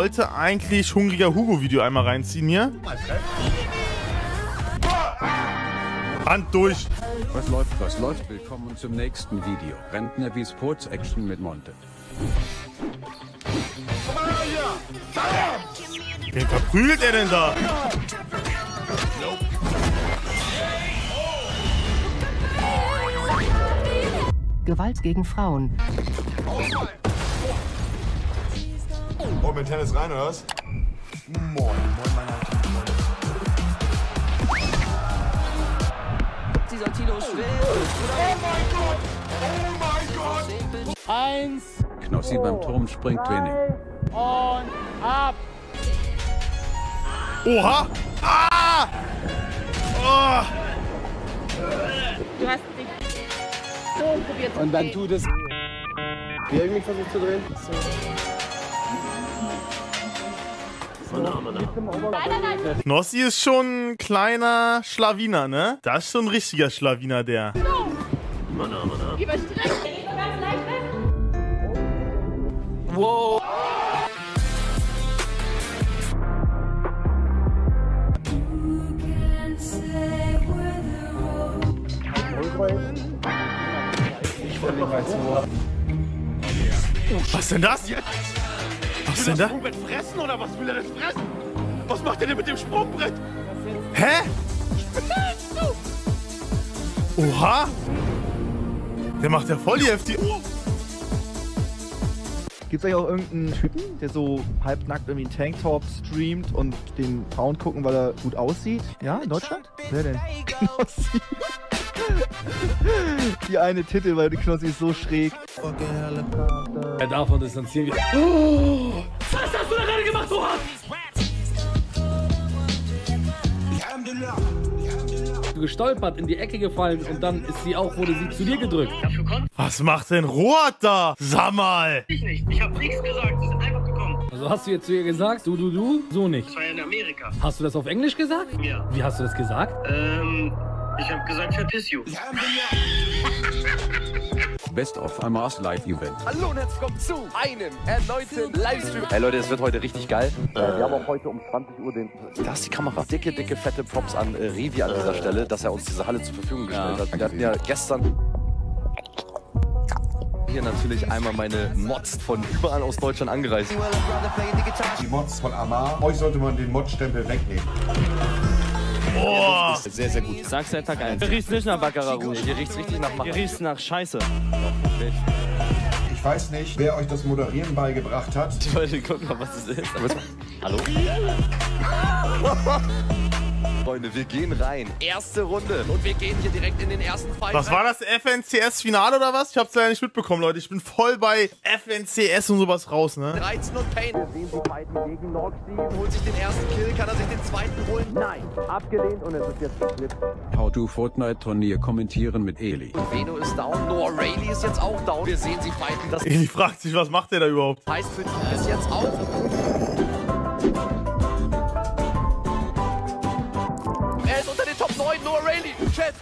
wollte eigentlich Hungriger Hugo-Video einmal reinziehen hier. Hand durch. Was läuft, was läuft? Willkommen zum nächsten Video. Rentner wie Sports Action mit Monte. Wen verprügelt er denn da? Gewalt gegen Frauen. Oh, mit Tennis rein, oder was? Moin, moin, mein Alter. Dieser Tilo schwimmt. Oh mein Gott! Oh mein Gott! Eins Knossi beim Turmspringtraining. und ab. Oha! Ah! Oh! Du hast dich so probiert zu Und dann tut es. Wie mich versucht zu drehen? Knossi ist schon ein kleiner Schlawiner, ne? Das ist schon ein richtiger Schlawiner, der. Überstreckt. Was denn das? Was denn da? Sprungbrett fressen oder was will er denn fressen? Was macht er denn mit dem Sprungbrett? Hä? Oha! Der macht ja voll die FD. Gibt es eigentlich auch irgendeinen Typen, der so halbnackt irgendwie einen Tanktop streamt und den Frauen gucken, weil er gut aussieht? Ja, in Deutschland? Wer denn? Knossi. Die eine Titel, weil die Knossi ist so schräg. Ja, davon distanzieren wir. Du gestolpert, in die Ecke gefallen und dann ist sie auch, wurde sie zu dir gedrückt. Was macht denn Roat da? Sag mal! Ich nicht. Ich habe nichts gesagt. Sie sind einfach gekommen. Also hast du jetzt zu ihr gesagt, du, du, du, so nicht. Das war ja in Amerika. Hast du das auf Englisch gesagt? Ja. Wie hast du das gesagt? Ähm, ich habe gesagt, verpiss you. Best of Amas Live Event. Hallo und herzlich willkommen zu einem erneuten Livestream. Hey Leute, es wird heute richtig geil. wir haben auch heute um 20 Uhr den. Da ist die Kamera. Dicke, dicke, fette Props an äh, Revi an dieser Stelle, dass er uns diese Halle zur Verfügung gestellt hat. Wir hatten ja gestern hier natürlich einmal meine Mods von überall aus Deutschland angereist. Die Mods von Amar. Euch sollte man den Mod-Stempel wegnehmen. Boah! Sehr, sehr gut. Sag's seit Tag 1. Hier riecht's nicht nach Baccarat Hier riecht's richtig nach Hier riecht's nach Scheiße. Ich weiß nicht, wer euch das Moderieren beigebracht hat. Leute, guck mal, was es ist. Hallo? Freunde, wir gehen rein. Erste Runde. Und wir gehen hier direkt in den ersten Fight. Was war das? FNCS-Finale oder was? Ich hab's leider nicht mitbekommen, Leute. Ich bin voll bei FNCS und sowas raus, ne? 13 und Pain. Wir sehen sie fighten gegen Noxy. Holt sich den ersten Kill. Kann er sich den zweiten holen? Nein. Abgelehnt und es ist jetzt geflippt. How to Fortnite Turnier kommentieren mit Eli. Veno ist down. Noah Rayleigh ist jetzt auch down. Wir sehen sie fighten. Das Eli fragt sich, was macht der da überhaupt? heißt für die bis jetzt auch. 9. Noah Rayleigh. Chat.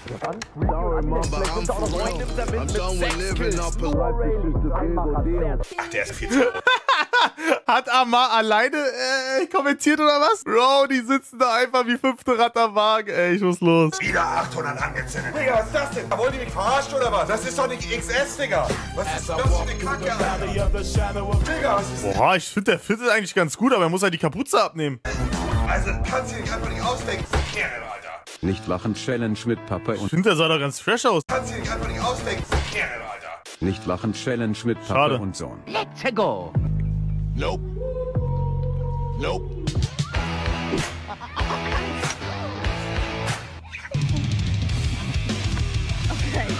Und auch noch 9 nimmt er mit, mit 6 Kills. Noah Rayleigh. Ach, der ist viel zu Hat Amar alleine äh, kommentiert oder was? Bro, die sitzen da einfach wie fünfte Rad am Wagen. Ey, ich muss los. Wieder 800 angezündet. Digga, was ist das denn? Wollt ihr mich verarschen oder was? Das ist doch nicht XS, Digga. Was ist das für eine Kacke, Alter? Digga, was ist Boah, ich finde, der Fit ist eigentlich ganz gut, aber er muss halt die Kapuze abnehmen. Also, kannst du dich einfach nicht ausdenken. Kerl, Alter. Nicht lachen Challenge mit Papa Ich und finde, der sah doch ganz fresh aus. Kannst du dich einfach nicht ausdenken. Alter. nicht lachen Challenge mit Papa Schade. und Sohn. Let's go. Nope. Nope.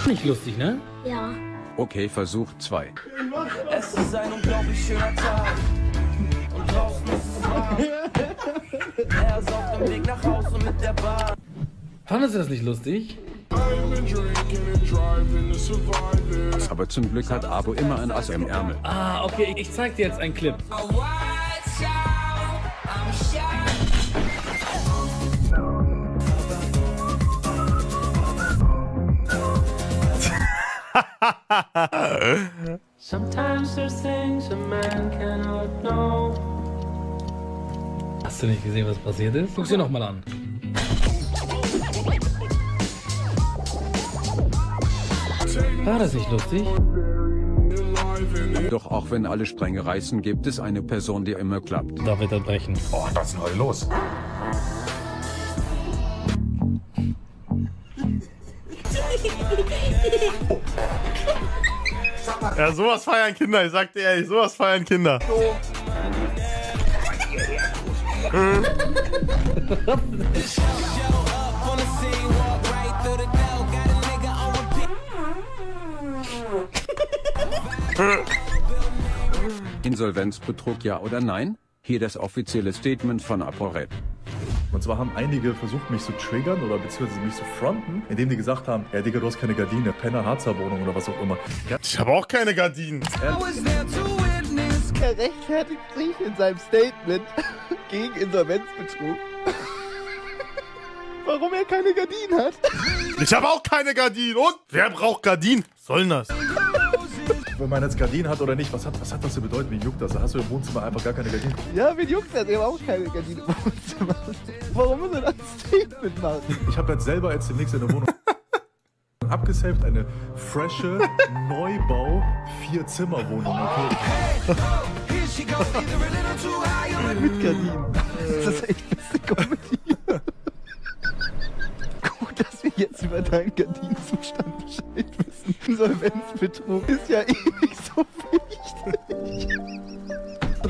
Nicht lustig, ne? Ja. Okay, Versuch 2. Es ist ein unglaublich schöner Tag. Und draußen ist es warm. Er ist auf dem Weg nach Hause mit der Bahn. Fandest du das nicht lustig? Aber zum Glück hat Abo immer ein Ass im Ärmel. Ah, okay, ich zeig dir jetzt einen Clip. Sometimes there's things a man cannot know. Hast du nicht gesehen, was passiert ist? Guck's dir nochmal an. War das nicht lustig? Doch auch wenn alle Stränge reißen, gibt es eine Person, die immer klappt. Da wird er brechen. Oh, was ist denn heute los? Ja, sowas feiern Kinder, ich sag dir ehrlich, sowas feiern Kinder. Insolvenzbetrug ja oder nein? Hier das offizielle Statement von ApoRed. Und zwar haben einige versucht, mich zu triggern oder beziehungsweise mich zu fronten, indem die gesagt haben, ja Digga, du hast keine Gardine, Penner, Harzer Wohnung oder was auch immer. Ja, Ich habe auch keine Gardinen. Er rechtfertigt sich in seinem Statement gegen Insolvenzbetrug. Warum er keine Gardinen hat. Ich habe auch keine Gardinen. Und? Wer braucht Gardinen? Was soll denn das? Wenn man jetzt Gardinen hat oder nicht, was hat, was hat das zu bedeuten? Wie juckt das? Da hast du im Wohnzimmer einfach gar keine Gardinen. Ja, wen juckt das? Ich habe auch keine Gardinen im Wohnzimmer. Warum muss er das Statement machen? Ich habe jetzt selber jetzt demnächst eine Wohnung abgesaved, eine frische Neubau Vier-Zimmer-Wohnung. Okay. Mit Gardinen. Das ist echt beste Comedy. Gut, dass wir jetzt über deinen Gardinenzustand Bescheid wissen. Insolvenzbetrug ist ja eh nicht so wichtig.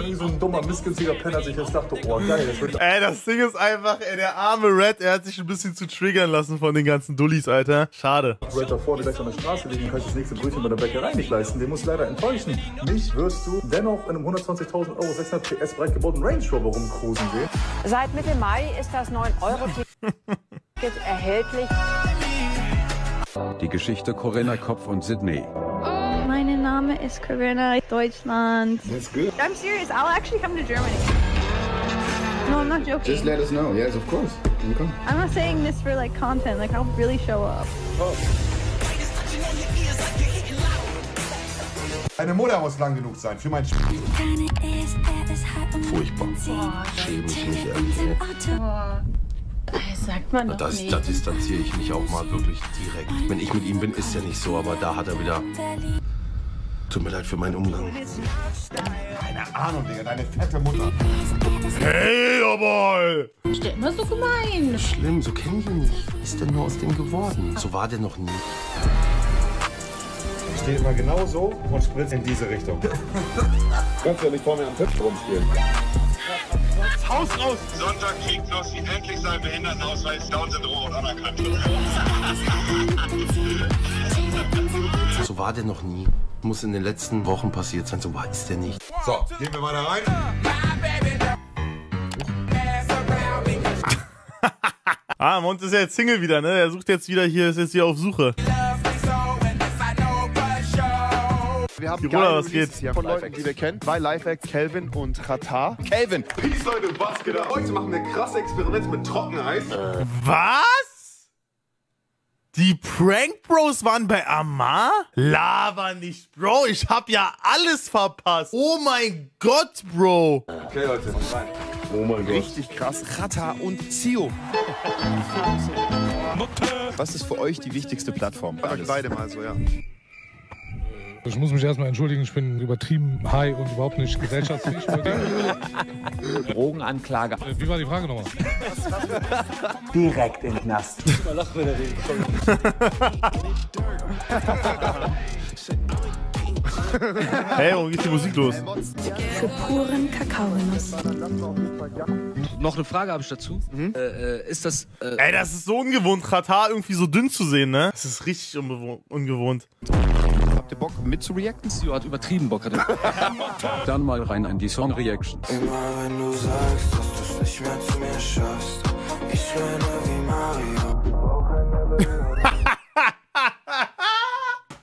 Wie so ein dummer, missgünstiger Penner sich jetzt dachte, oh geil, das wird Ey, das Ding ist einfach, ey, der arme Red, er hat sich ein bisschen zu triggern lassen von den ganzen Dullis, Alter. Schade. Red davor direkt an der Straße liegen, kann ich das nächste Brötchen bei der Bäckerei nicht leisten. Den muss leider enttäuschen. Mich wirst du dennoch in einem 120.000 Euro 600 PS breit gebauten Range Rover rumcruisen sehen. Seit Mitte Mai ist das 9-Euro-Ticket erhältlich. Die Geschichte Corinna Kopf und Sydney. Mein Name ist Corinna, Deutschland. That's good. I'm serious. I'll actually come to Germany. No, I'm not joking. Just let us know. Yes, of course. You come. I'm not saying this for like content. Like I'll really show up. Deine Mutter muss lang genug sein für mein Sch Furchtbar. Schäme ich mich ehrlich. Das sagt man doch Das, nicht. da distanziere ich mich auch mal wirklich direkt. Wenn ich mit ihm bin, ist ja nicht so, aber da hat er wieder. Tut mir leid für meinen Umgang. Keine Ahnung, Digga, deine fette Mutter. Hey, jawohl! Ist der immer so gemein? Schlimm, so kenne ich ihn nicht. Was ist denn nur aus dem geworden? So war der noch nie. Ich stehe immer genau so und spritze in diese Richtung. Kannst ja nicht vor mir am Tisch rumspielen. Haus raus! Sonntag kriegt Knossi endlich seinen Behindertenausweis Down-Syndrom und anerkannt. So war der noch nie. Muss in den letzten Wochen passiert sein. So war ist der nicht. So, gehen wir weiter rein. Ah, Mont ist ja jetzt Single wieder, ne? Er sucht jetzt wieder hier, ist jetzt hier auf Suche. Wir haben geile was geht? hier von Leuten, die wir kennen. Bei Lifehacks, Kelvin und Katar. Kelvin! Peace, Leute, was geht ab? Heute machen wir krasse Experimente mit Trockeneis. Was? Die Prank Bros waren bei Amar? Lava nicht, Bro. Ich hab ja alles verpasst. Oh mein Gott, Bro. Okay, Leute, rein. Oh mein Gott. Richtig krass. Rata und Zio. Was ist für euch die wichtigste Plattform? Beide mal so, ja. Ich muss mich erstmal entschuldigen, ich bin übertrieben high und überhaupt nicht gesellschaftsfähig. Drogenanklage. Äh, Wie war die Frage nochmal? Direkt in den Knast. Hey, warum geht die Musik los? Für puren Kakaogenuss. Noch eine Frage habe ich dazu. Mhm. Äh, äh, ist das. Äh, Ey, das ist so ungewohnt, Katar irgendwie so dünn zu sehen, ne? Das ist richtig ungewohnt. Habt ihr Bock mitzureacten? Sio hat übertrieben Bock. Hat. Dann mal rein in die Song Reactions. Immer wenn du sagst, dass du's nicht mehr zu mir schaffst, ich renne wie Mario.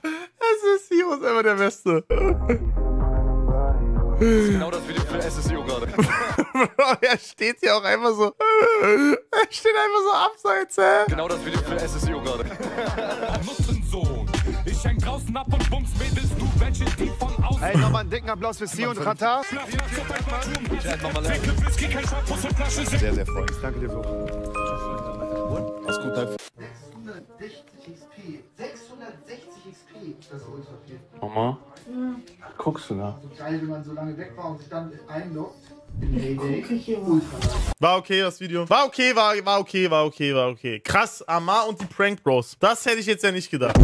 Es ist Sio ist einfach der Beste. Das ist genau das Video für SSIO gerade. er steht hier auch einfach so. Er steht einfach so abseits, hä? Genau das Video für SSIO gerade. Ab und bums Mädels, du welche, die von außen Hey, nochmal einen dicken Applaus für Sie und Rata. Sehr, sehr freundlich. Danke dir so. Alles gut, halt. 660 XP. 660 XP. Das ist ultra viel. Mama, was guckst du da? So geil, wenn man so lange weg war und sich dann einloggt. War okay, das Video. War okay, war, war okay, war okay, war okay. Krass, Amar und die Prank Bros. Das hätte ich jetzt ja nicht gedacht.